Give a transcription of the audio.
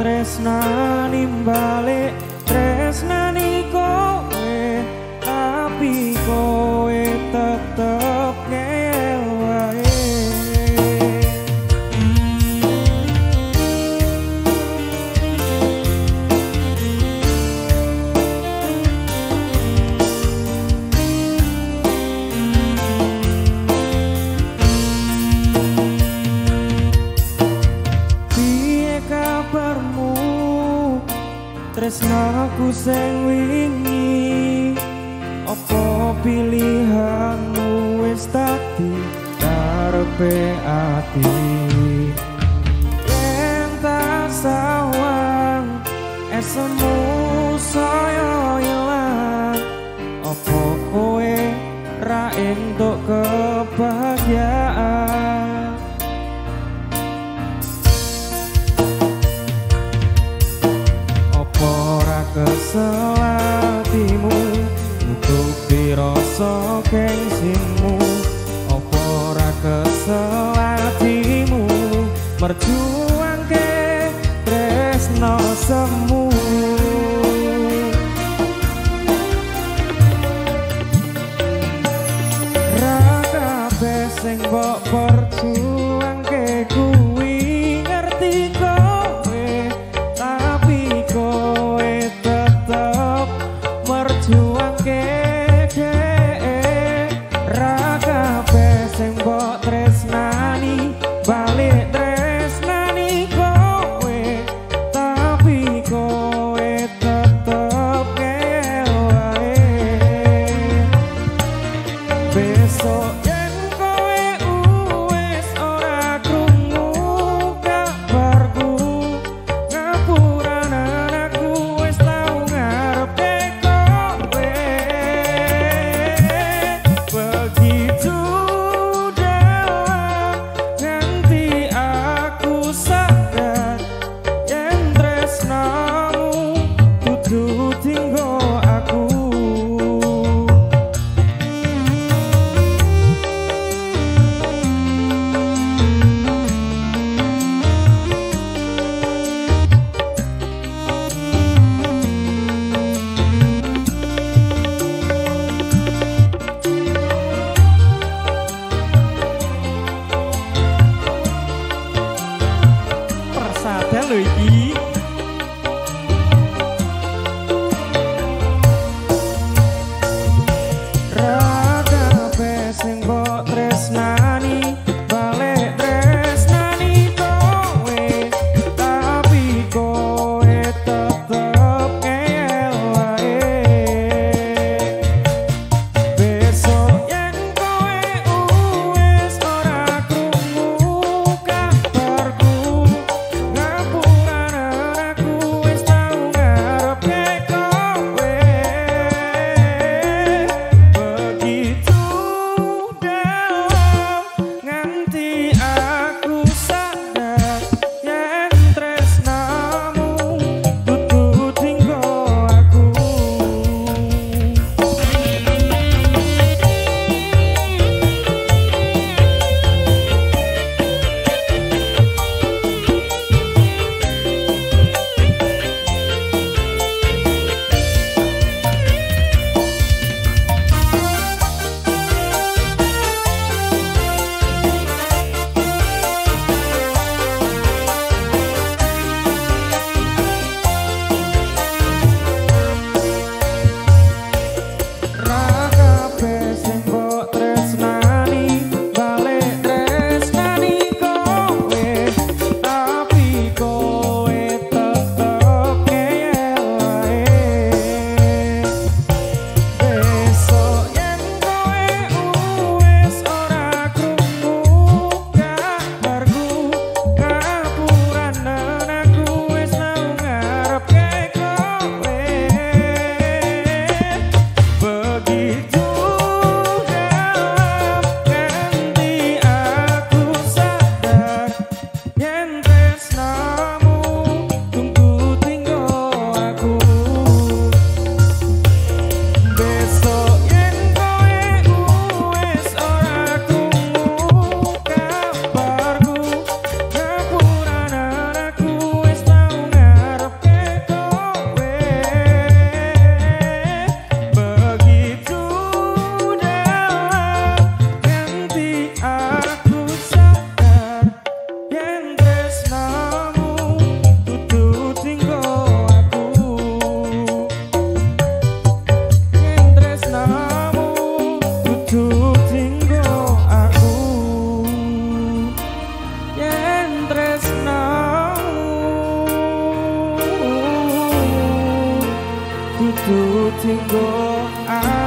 tresnani balik Tresnaku sing wingi Apa pilihanmu wis dadi karepe ati? Yen tak sawang esemu saya ilang Apa kowe ra entuk kesel atimu merjuangke tresno semu. Ra kabeh sing mbok tutup tinggal ah.